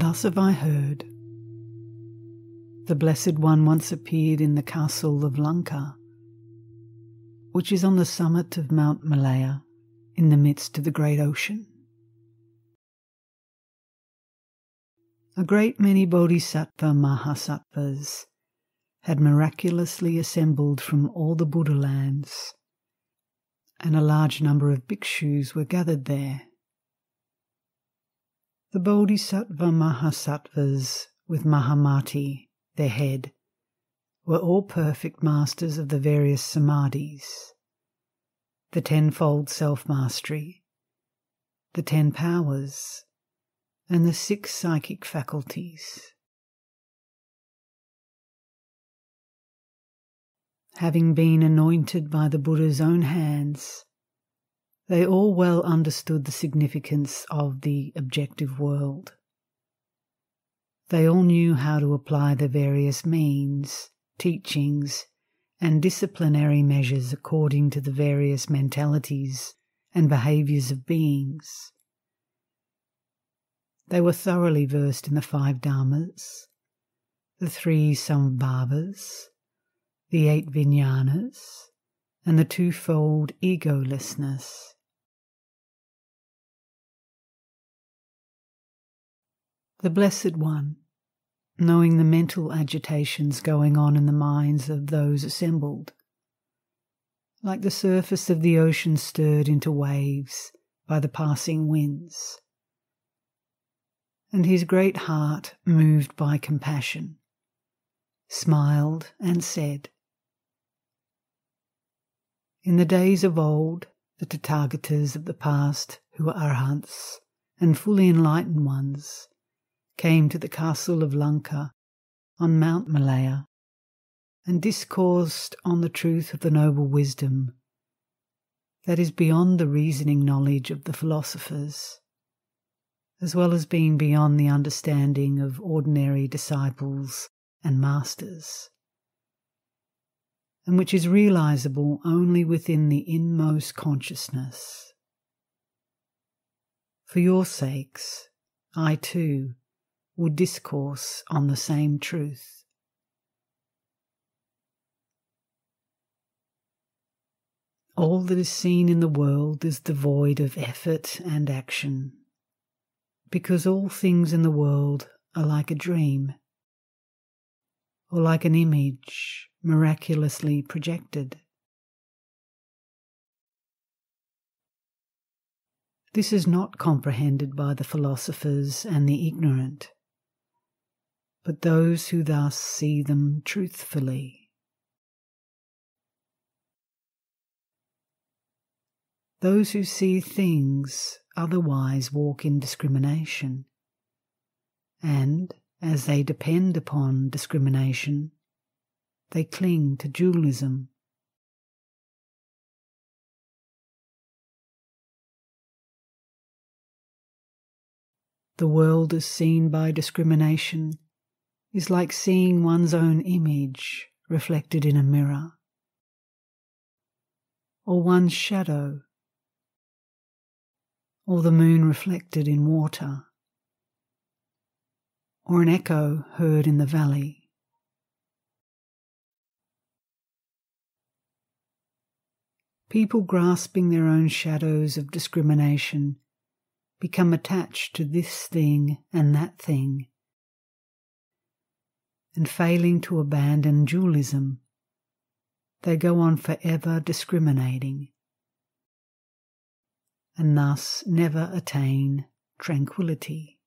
Thus have I heard. The Blessed One once appeared in the castle of Lanka, which is on the summit of Mount Malaya in the midst of the great ocean. A great many Bodhisattva Mahasattvas had miraculously assembled from all the Buddha lands, and a large number of bhikshus were gathered there. The Bodhisattva Mahasattvas with Mahamati, their head, were all perfect masters of the various samadhis, the tenfold self mastery, the ten powers, and the six psychic faculties. Having been anointed by the Buddha's own hands, they all well understood the significance of the objective world. They all knew how to apply the various means, teachings, and disciplinary measures according to the various mentalities and behaviors of beings. They were thoroughly versed in the five dharmas, the three svabhavas, the eight vijnanas, and the twofold egolessness. The Blessed One, knowing the mental agitations going on in the minds of those assembled, like the surface of the ocean stirred into waves by the passing winds, and his great heart moved by compassion, smiled and said, In the days of old, the Tathagatas of the past, who were arhants and fully enlightened ones, came to the castle of Lanka on Mount Malaya and discoursed on the truth of the noble wisdom that is beyond the reasoning knowledge of the philosophers, as well as being beyond the understanding of ordinary disciples and masters, and which is realizable only within the inmost consciousness. For your sakes, I too would discourse on the same truth. All that is seen in the world is devoid of effort and action, because all things in the world are like a dream, or like an image miraculously projected. This is not comprehended by the philosophers and the ignorant but those who thus see them truthfully. Those who see things otherwise walk in discrimination, and as they depend upon discrimination, they cling to dualism. The world is seen by discrimination is like seeing one's own image reflected in a mirror, or one's shadow, or the moon reflected in water, or an echo heard in the valley. People grasping their own shadows of discrimination become attached to this thing and that thing and failing to abandon dualism, they go on forever discriminating. And thus never attain tranquility.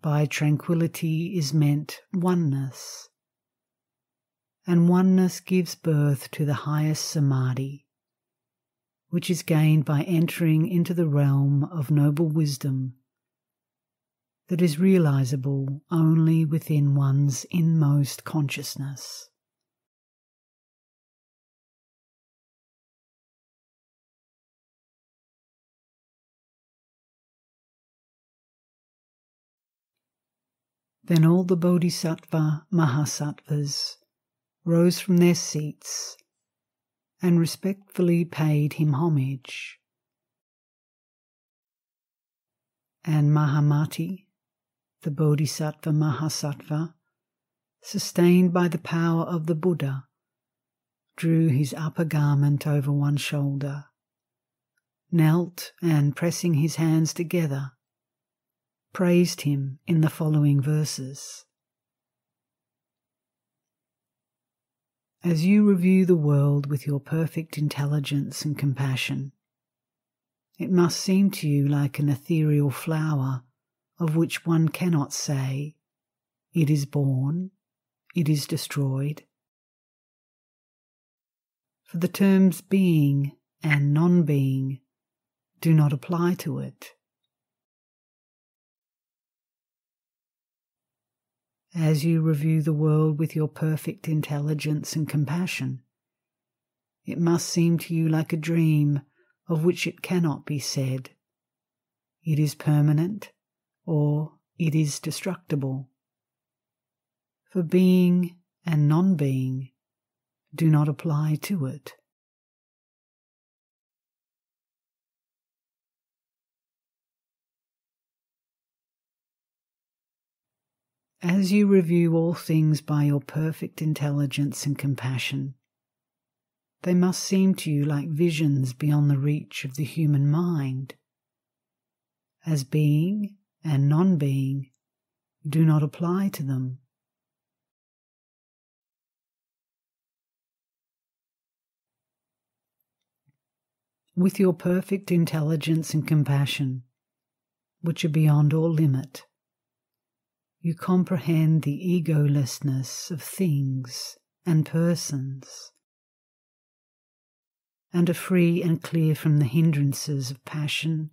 By tranquility is meant oneness, and oneness gives birth to the highest samadhi which is gained by entering into the realm of noble wisdom that is realizable only within one's inmost consciousness. Then all the Bodhisattva Mahasattvas rose from their seats and respectfully paid him homage. And Mahamati, the Bodhisattva Mahasattva, sustained by the power of the Buddha, drew his upper garment over one shoulder, knelt and pressing his hands together, praised him in the following verses. As you review the world with your perfect intelligence and compassion, it must seem to you like an ethereal flower of which one cannot say, it is born, it is destroyed. For the terms being and non being do not apply to it. As you review the world with your perfect intelligence and compassion, it must seem to you like a dream of which it cannot be said, it is permanent or it is destructible. For being and non being do not apply to it. As you review all things by your perfect intelligence and compassion, they must seem to you like visions beyond the reach of the human mind. As being and non being do not apply to them. With your perfect intelligence and compassion, which are beyond all limit, you comprehend the egolessness of things and persons, and are free and clear from the hindrances of passion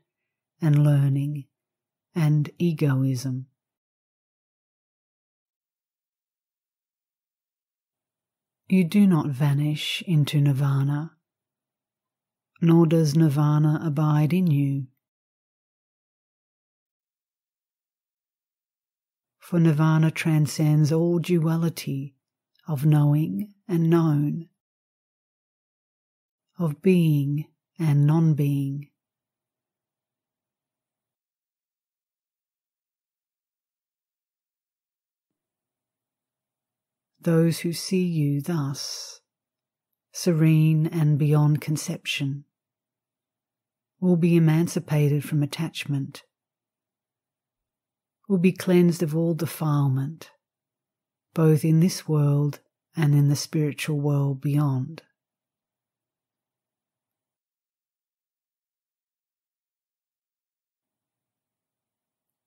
and learning and egoism. You do not vanish into nirvana, nor does nirvana abide in you. For nirvana transcends all duality of knowing and known, of being and non being. Those who see you thus, serene and beyond conception, will be emancipated from attachment will be cleansed of all defilement, both in this world and in the spiritual world beyond.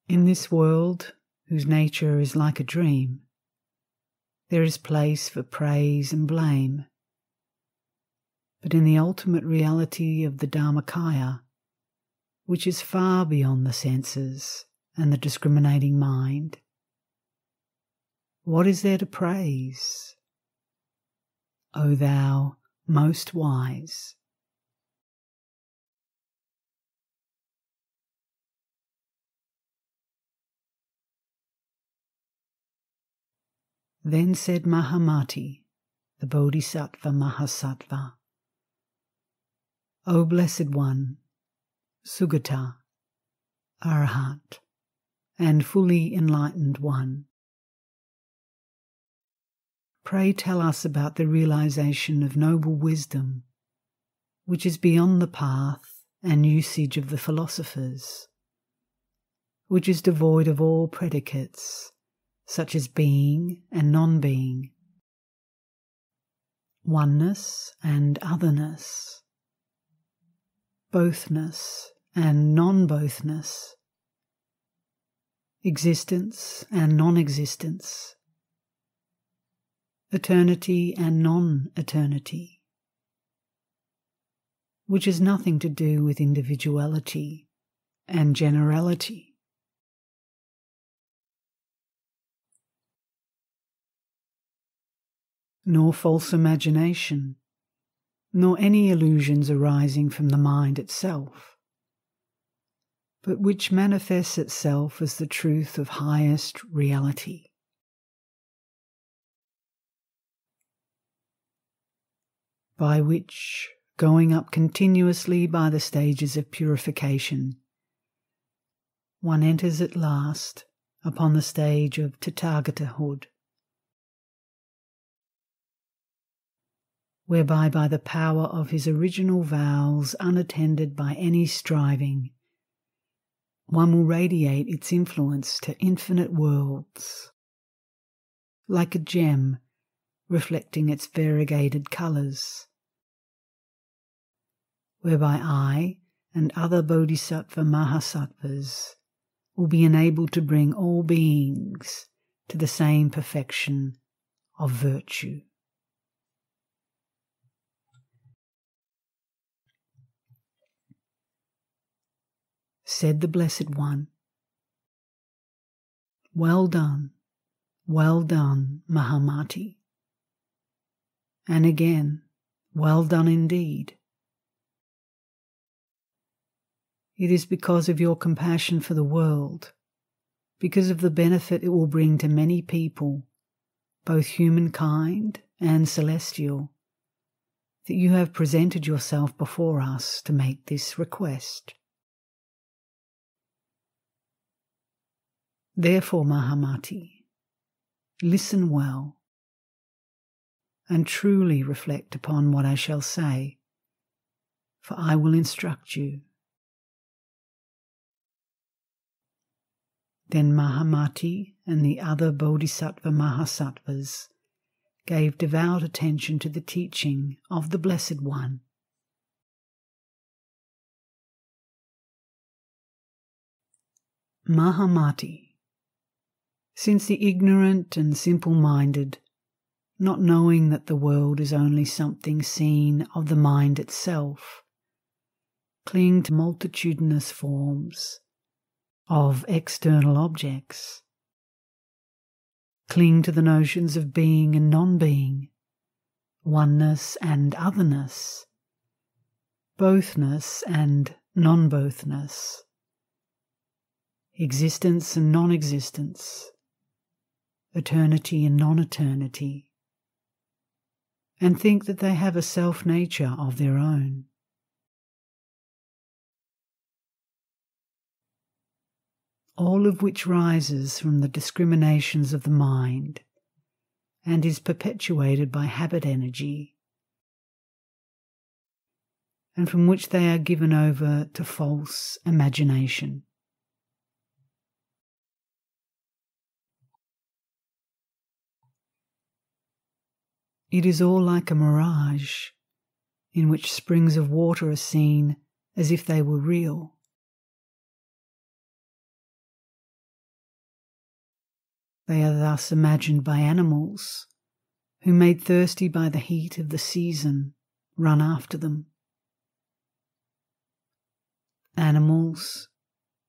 In this world, whose nature is like a dream, there is place for praise and blame. But in the ultimate reality of the Dharmakaya, which is far beyond the senses, and the discriminating mind. What is there to praise? O thou most wise. Then said Mahamati, the Bodhisattva Mahasattva, O Blessed One, Sugata, Arhat, and fully enlightened one. Pray tell us about the realization of noble wisdom, which is beyond the path and usage of the philosophers, which is devoid of all predicates, such as being and non being, oneness and otherness, bothness and non bothness existence and non existence, eternity and non eternity, which has nothing to do with individuality and generality. Nor false imagination, nor any illusions arising from the mind itself but which manifests itself as the truth of highest reality. by which, going up continuously by the stages of purification, one enters at last upon the stage of Tathagatahood, whereby by the power of his original vows unattended by any striving, one will radiate its influence to infinite worlds, like a gem reflecting its variegated colours, whereby I and other Bodhisattva Mahasattvas will be enabled to bring all beings to the same perfection of virtue. Said the Blessed One, Well done, well done, Mahamati. And again, well done indeed. It is because of your compassion for the world, because of the benefit it will bring to many people, both humankind and celestial, that you have presented yourself before us to make this request. Therefore, Mahamati, listen well and truly reflect upon what I shall say, for I will instruct you. Then Mahamati and the other Bodhisattva Mahasattvas gave devout attention to the teaching of the Blessed One. Mahamati, since the ignorant and simple minded not knowing that the world is only something seen of the mind itself, cling to multitudinous forms of external objects, cling to the notions of being and non being, oneness and otherness, bothness and non bothness, existence and non existence, eternity and non eternity and think that they have a self nature of their own. All of which rises from the discriminations of the mind and is perpetuated by habit energy, and from which they are given over to false imagination. It is all like a mirage, in which springs of water are seen as if they were real. They are thus imagined by animals, who, made thirsty by the heat of the season, run after them. Animals,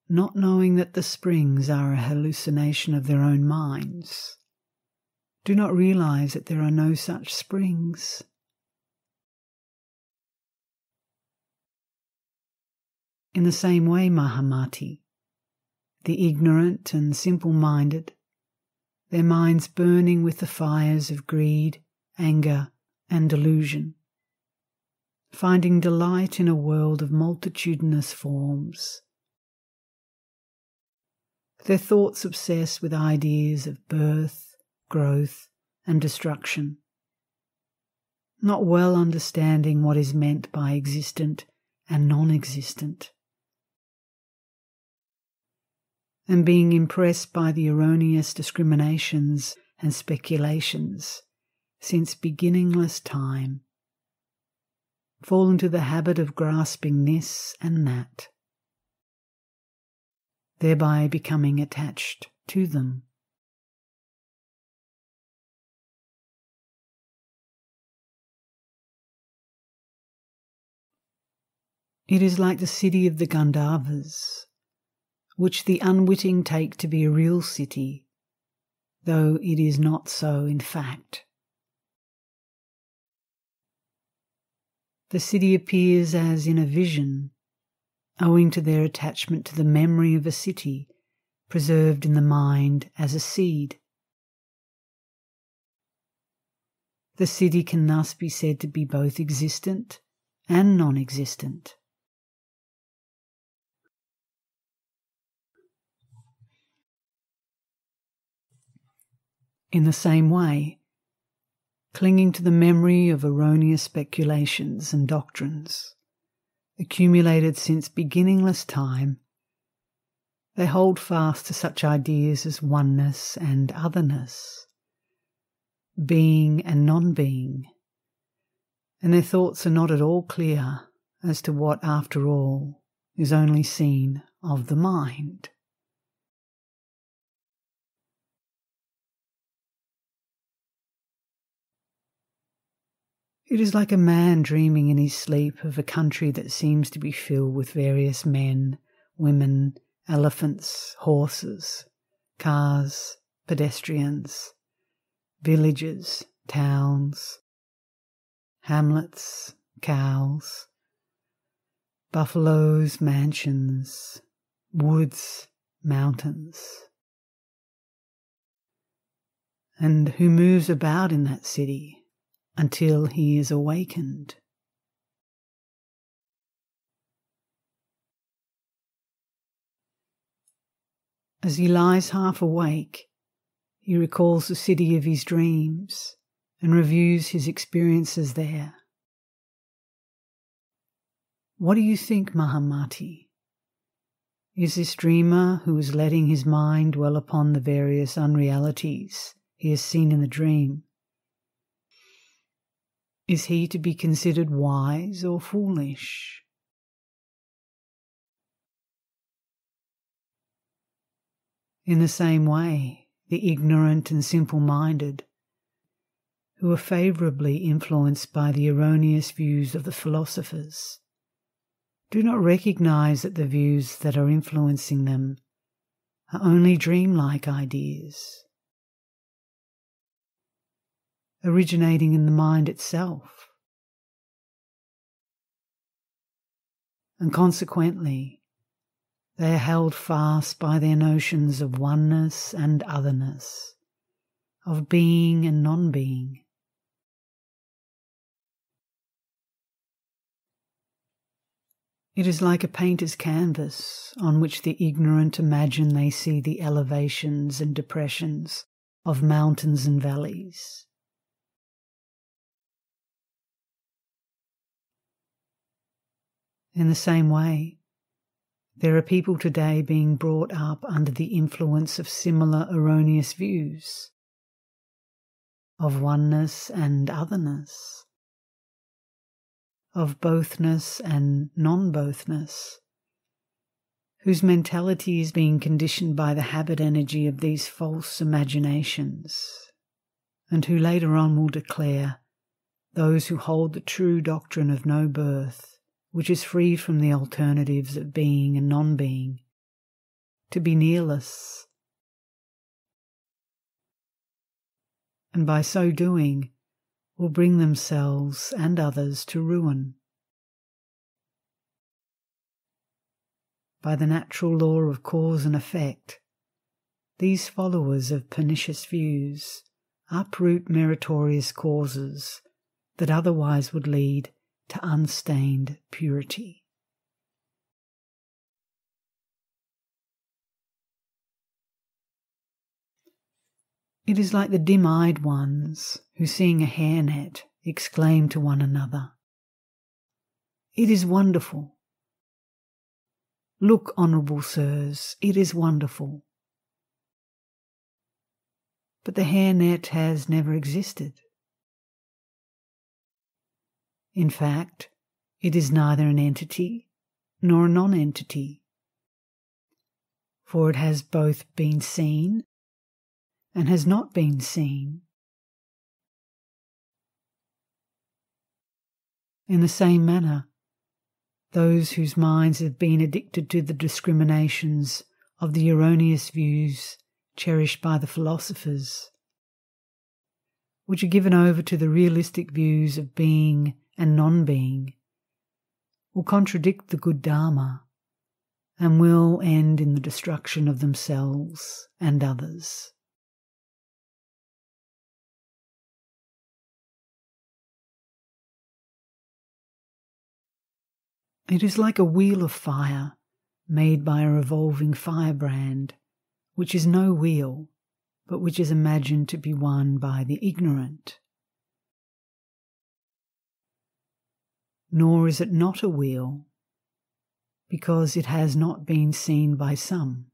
not knowing that the springs are a hallucination of their own minds, do not realize that there are no such springs. In the same way, Mahamati, the ignorant and simple minded, their minds burning with the fires of greed, anger, and delusion, finding delight in a world of multitudinous forms. Their thoughts obsessed with ideas of birth, growth, and destruction. Not well understanding what is meant by existent and non existent. And being impressed by the erroneous discriminations and speculations since beginningless time, fall into the habit of grasping this and that, thereby becoming attached to them. It is like the city of the Gandharvas, which the unwitting take to be a real city, though it is not so in fact. The city appears as in a vision, owing to their attachment to the memory of a city preserved in the mind as a seed. the city can thus be said to be both existent and non existent. In the same way, clinging to the memory of erroneous speculations and doctrines, accumulated since beginningless time, they hold fast to such ideas as oneness and otherness, being and non being, and their thoughts are not at all clear as to what, after all, is only seen of the mind. It is like a man dreaming in his sleep of a country that seems to be filled with various men, women, elephants, horses, cars, pedestrians, villages, towns, hamlets, cows, buffaloes, mansions, woods, mountains. And who moves about in that city until he is awakened. As he lies half awake, he recalls the city of his dreams and reviews his experiences there. What do you think, Mahamati? Is this dreamer who is letting his mind dwell upon the various unrealities he has seen in the dream is he to be considered wise or foolish? In the same way, the ignorant and simple minded, who are favourably influenced by the erroneous views of the philosophers, do not recognize that the views that are influencing them are only dreamlike ideas originating in the mind itself. And consequently, they are held fast by their notions of oneness and otherness, of being and non being. It is like a painter's canvas on which the ignorant imagine they see the elevations and depressions of mountains and valleys. In the same way, there are people today being brought up under the influence of similar erroneous views of oneness and otherness, of bothness and non bothness, whose mentality is being conditioned by the habit energy of these false imaginations, and who later on will declare those who hold the true doctrine of no birth which is free from the alternatives of being and non being, to be nearless. And by so doing, will bring themselves and others to ruin. By the natural law of cause and effect, these followers of pernicious views uproot meritorious causes that otherwise would lead to unstained purity. It is like the dim eyed ones who, seeing a hairnet, exclaim to one another, It is wonderful. Look, honourable sirs, it is wonderful. But the hairnet has never existed. In fact, it is neither an entity nor a non-entity, for it has both been seen and has not been seen. In the same manner, those whose minds have been addicted to the discriminations of the erroneous views cherished by the philosophers, which are given over to the realistic views of being and non being, will contradict the good Dharma and will end in the destruction of themselves and others. It is like a wheel of fire made by a revolving firebrand, which is no wheel, but which is imagined to be one by the ignorant. Nor is it not a wheel, because it has not been seen by some.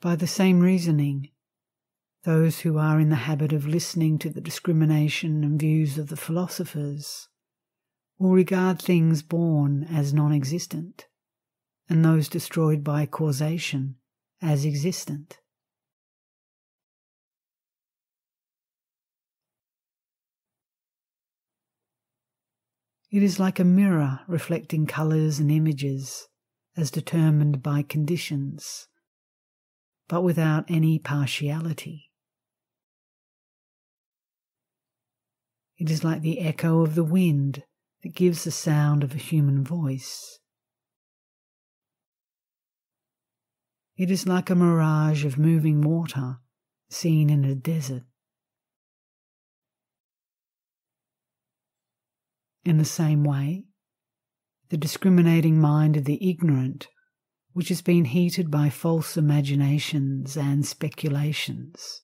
By the same reasoning, those who are in the habit of listening to the discrimination and views of the philosophers will regard things born as non existent, and those destroyed by causation as existent. It is like a mirror reflecting colours and images as determined by conditions, but without any partiality. It is like the echo of the wind that gives the sound of a human voice. It is like a mirage of moving water seen in a desert. In the same way, the discriminating mind of the ignorant, which has been heated by false imaginations and speculations,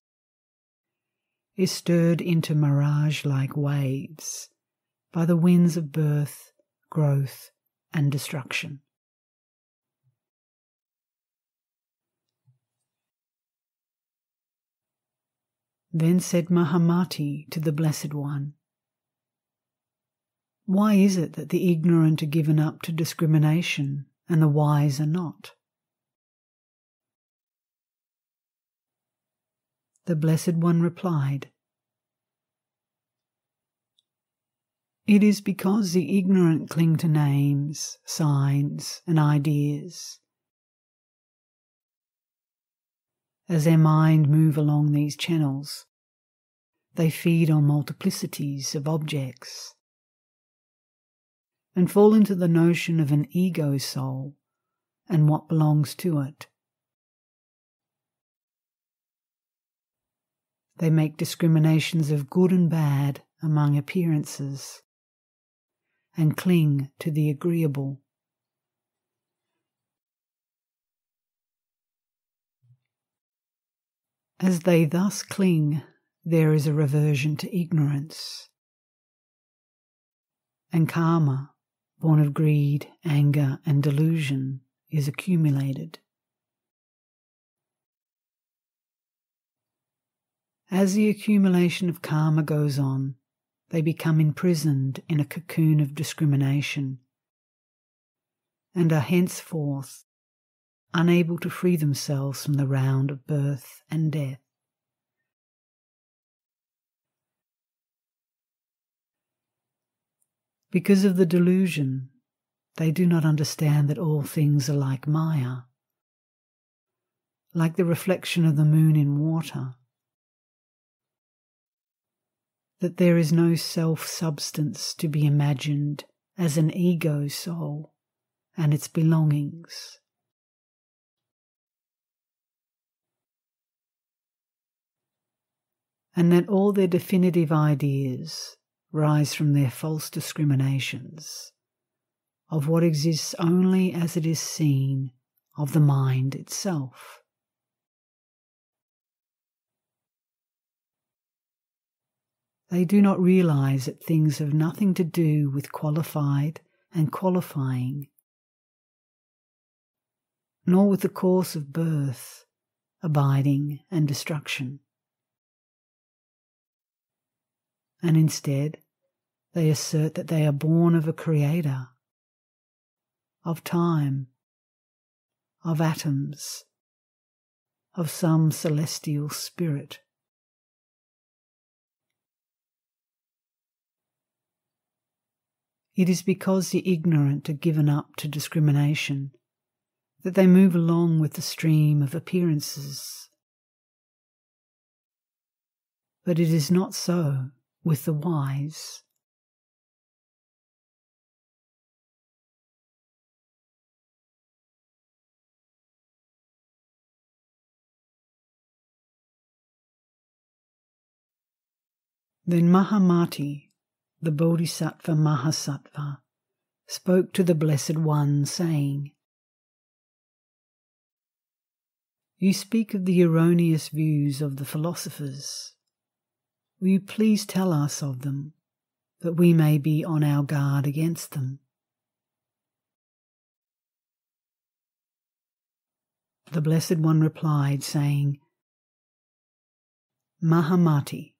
is stirred into mirage like waves by the winds of birth, growth, and destruction. Then said Mahamati to the Blessed One, Why is it that the ignorant are given up to discrimination and the wise are not? The Blessed One replied, It is because the ignorant cling to names, signs, and ideas. As their mind move along these channels, they feed on multiplicities of objects and fall into the notion of an ego soul and what belongs to it. They make discriminations of good and bad among appearances and cling to the agreeable. As they thus cling, there is a reversion to ignorance. And karma, born of greed, anger, and delusion, is accumulated. As the accumulation of karma goes on, they become imprisoned in a cocoon of discrimination and are henceforth unable to free themselves from the round of birth and death. Because of the delusion, they do not understand that all things are like Maya, like the reflection of the moon in water that there is no self substance to be imagined as an ego soul and its belongings. And that all their definitive ideas rise from their false discriminations of what exists only as it is seen of the mind itself. They do not realize that things have nothing to do with qualified and qualifying, nor with the course of birth, abiding, and destruction. And instead, they assert that they are born of a creator, of time, of atoms, of some celestial spirit. It is because the ignorant are given up to discrimination that they move along with the stream of appearances. But it is not so with the wise. Then Mahamati the Bodhisattva Mahasattva, spoke to the Blessed One, saying, You speak of the erroneous views of the philosophers. Will you please tell us of them, that we may be on our guard against them? The Blessed One replied, saying, Mahamati,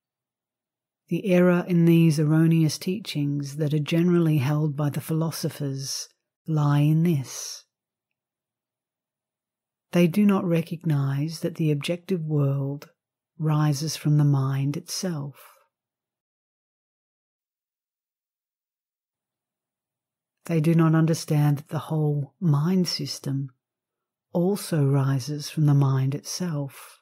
the error in these erroneous teachings that are generally held by the philosophers lie in this. They do not recognize that the objective world rises from the mind itself. They do not understand that the whole mind system also rises from the mind itself.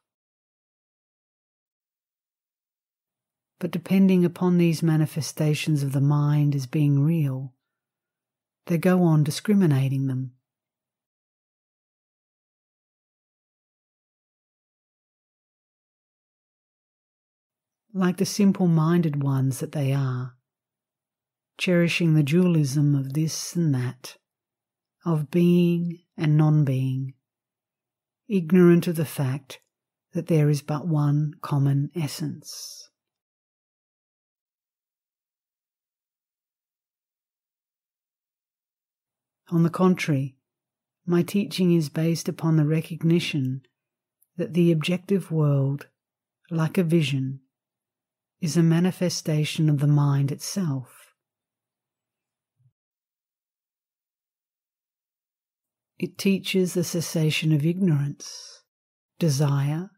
But depending upon these manifestations of the mind as being real, they go on discriminating them. Like the simple minded ones that they are, cherishing the dualism of this and that, of being and non being, ignorant of the fact that there is but one common essence. On the contrary, my teaching is based upon the recognition that the objective world, like a vision, is a manifestation of the mind itself. It teaches the cessation of ignorance, desire,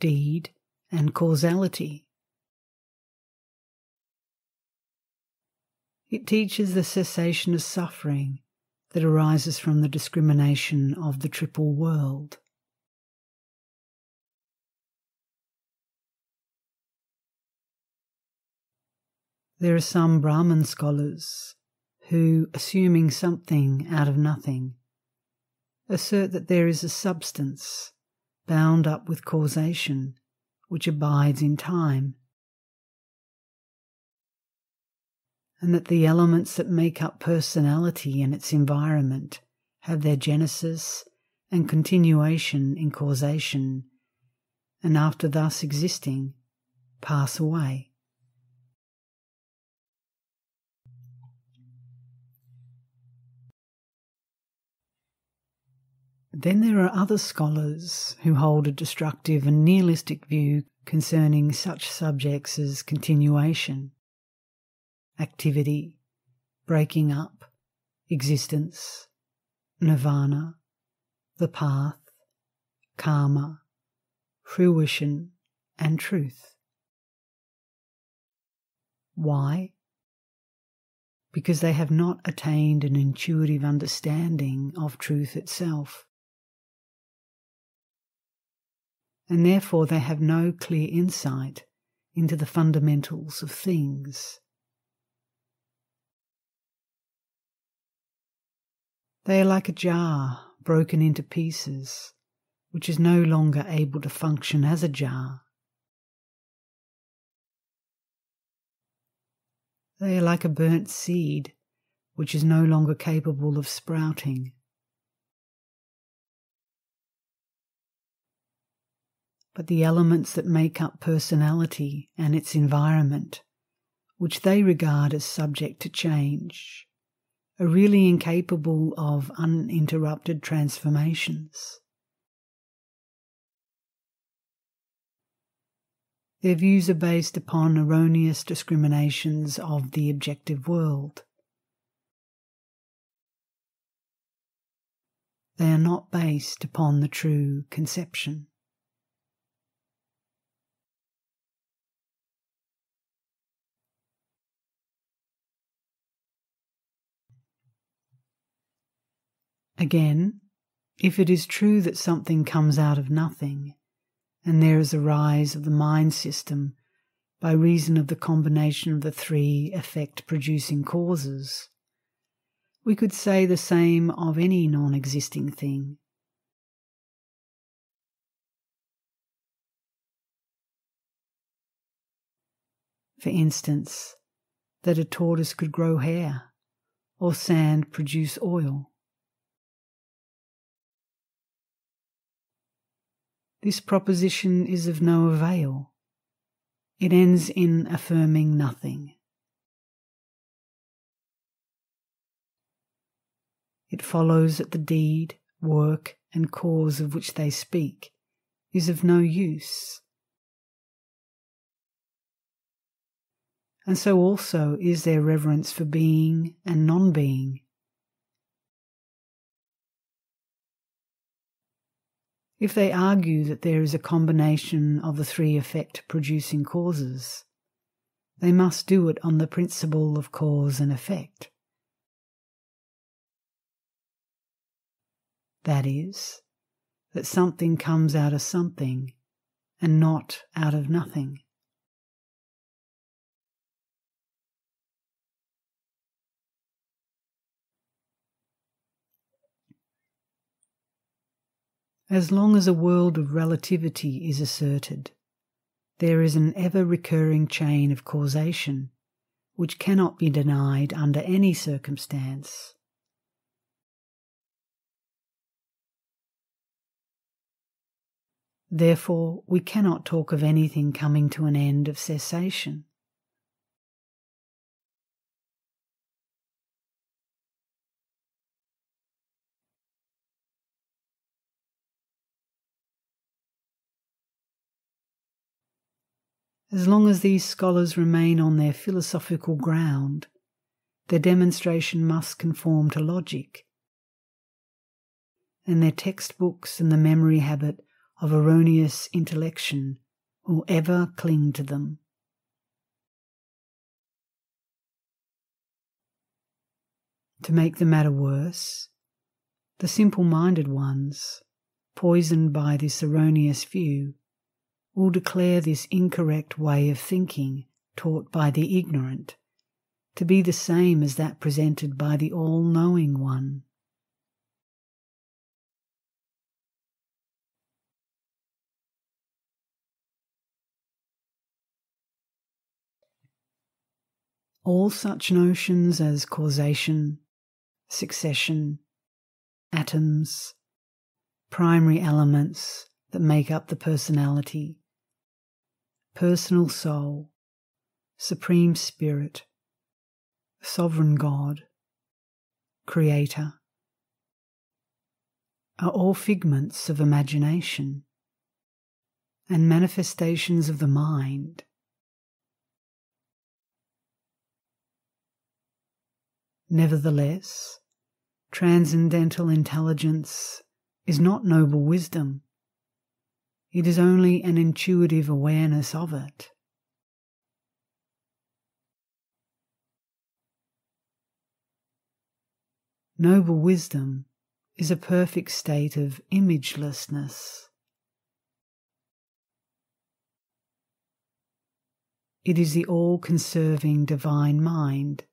deed, and causality. It teaches the cessation of suffering that arises from the discrimination of the triple world. There are some Brahman scholars who, assuming something out of nothing, assert that there is a substance bound up with causation which abides in time and that the elements that make up personality and its environment have their genesis and continuation in causation, and after thus existing, pass away. Then there are other scholars who hold a destructive and nihilistic view concerning such subjects as continuation activity, breaking up, existence, nirvana, the path, karma, fruition, and truth. Why? Because they have not attained an intuitive understanding of truth itself. And therefore they have no clear insight into the fundamentals of things. They are like a jar broken into pieces, which is no longer able to function as a jar. They are like a burnt seed, which is no longer capable of sprouting. But the elements that make up personality and its environment, which they regard as subject to change, are really incapable of uninterrupted transformations. Their views are based upon erroneous discriminations of the objective world. They are not based upon the true conception. Again, if it is true that something comes out of nothing, and there is a rise of the mind system by reason of the combination of the three effect producing causes, we could say the same of any non existing thing. For instance, that a tortoise could grow hair or sand produce oil. This proposition is of no avail. It ends in affirming nothing. It follows that the deed, work, and cause of which they speak is of no use. And so also is their reverence for being and non being. If they argue that there is a combination of the three effect producing causes, they must do it on the principle of cause and effect. That is, that something comes out of something and not out of nothing. As long as a world of relativity is asserted, there is an ever recurring chain of causation which cannot be denied under any circumstance. Therefore, we cannot talk of anything coming to an end of cessation. As long as these scholars remain on their philosophical ground, their demonstration must conform to logic, and their textbooks and the memory habit of erroneous intellection will ever cling to them. To make the matter worse, the simple minded ones, poisoned by this erroneous view, will declare this incorrect way of thinking taught by the ignorant to be the same as that presented by the all knowing one. All such notions as causation, succession, atoms, primary elements that make up the personality, personal soul, supreme spirit, sovereign God, creator, are all figments of imagination and manifestations of the mind. Nevertheless, transcendental intelligence is not noble wisdom. It is only an intuitive awareness of it. Noble wisdom is a perfect state of imagelessness. It is the all conserving divine mind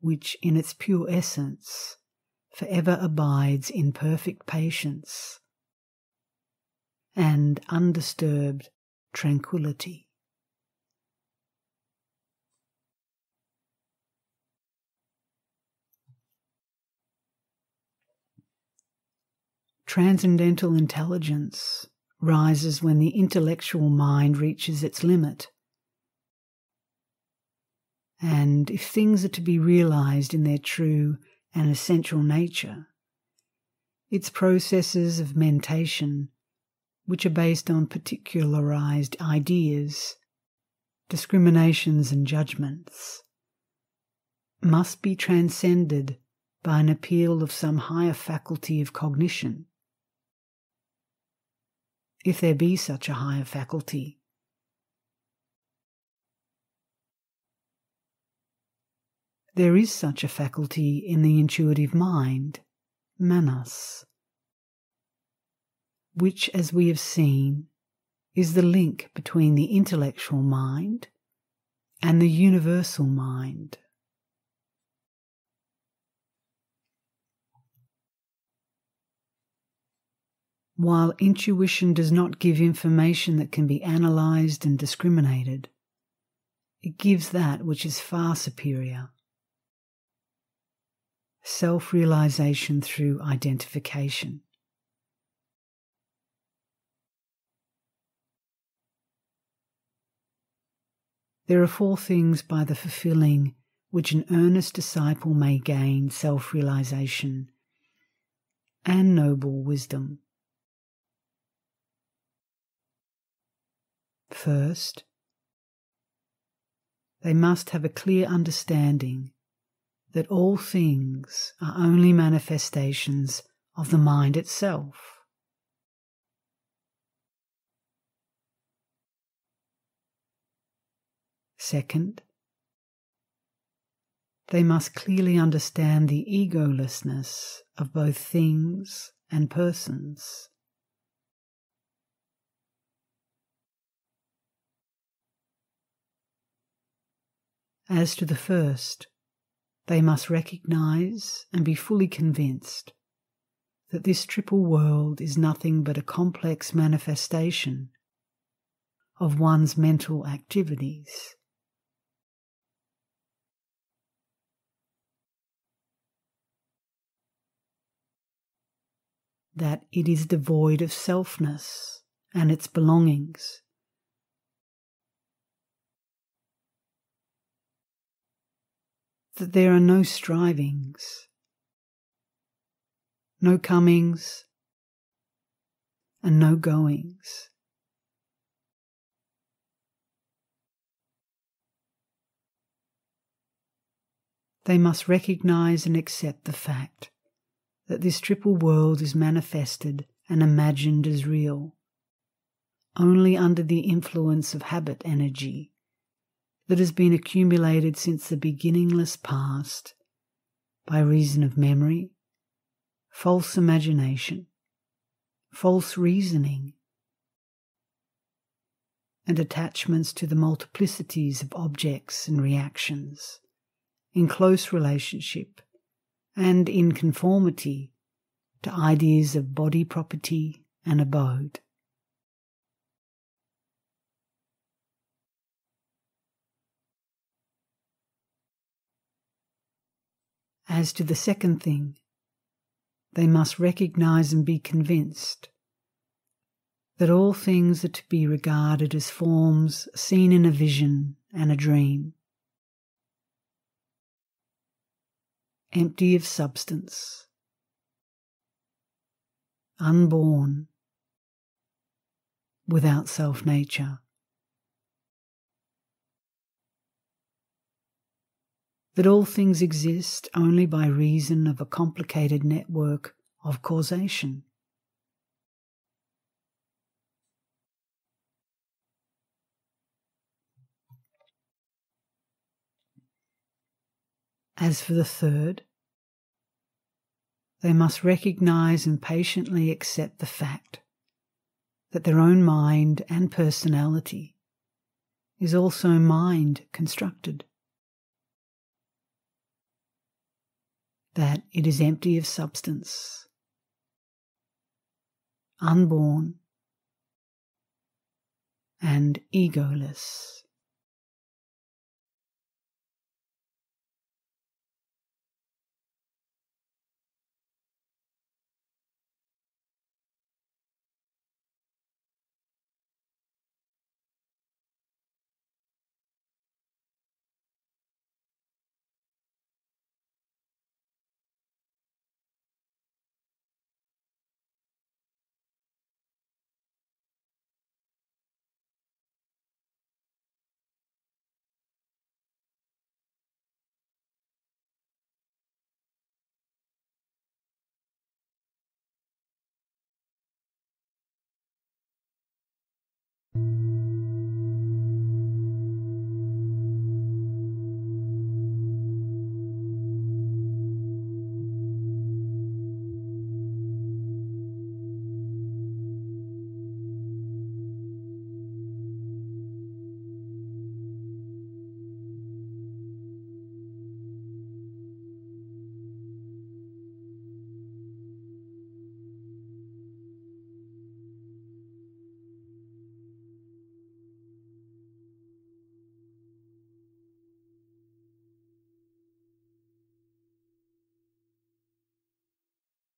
which in its pure essence forever abides in perfect patience and undisturbed tranquility. Transcendental intelligence rises when the intellectual mind reaches its limit and if things are to be realized in their true and essential nature, its processes of mentation, which are based on particularized ideas, discriminations, and judgments, must be transcended by an appeal of some higher faculty of cognition. If there be such a higher faculty, There is such a faculty in the intuitive mind, manas, which, as we have seen, is the link between the intellectual mind and the universal mind. While intuition does not give information that can be analyzed and discriminated, it gives that which is far superior self realization through identification. There are four things by the fulfilling which an earnest disciple may gain self realization and noble wisdom. First, they must have a clear understanding that all things are only manifestations of the mind itself. Second, they must clearly understand the egolessness of both things and persons. As to the first, they must recognize and be fully convinced that this triple world is nothing but a complex manifestation of one's mental activities. That it is devoid of selfness and its belongings that there are no strivings, no comings, and no goings. They must recognize and accept the fact that this triple world is manifested and imagined as real. Only under the influence of habit energy that has been accumulated since the beginningless past by reason of memory, false imagination, false reasoning, and attachments to the multiplicities of objects and reactions in close relationship and in conformity to ideas of body property and abode. As to the second thing, they must recognize and be convinced that all things are to be regarded as forms seen in a vision and a dream, empty of substance, unborn, without self nature. that all things exist only by reason of a complicated network of causation. As for the third, they must recognize and patiently accept the fact that their own mind and personality is also mind constructed. that it is empty of substance, unborn, and egoless.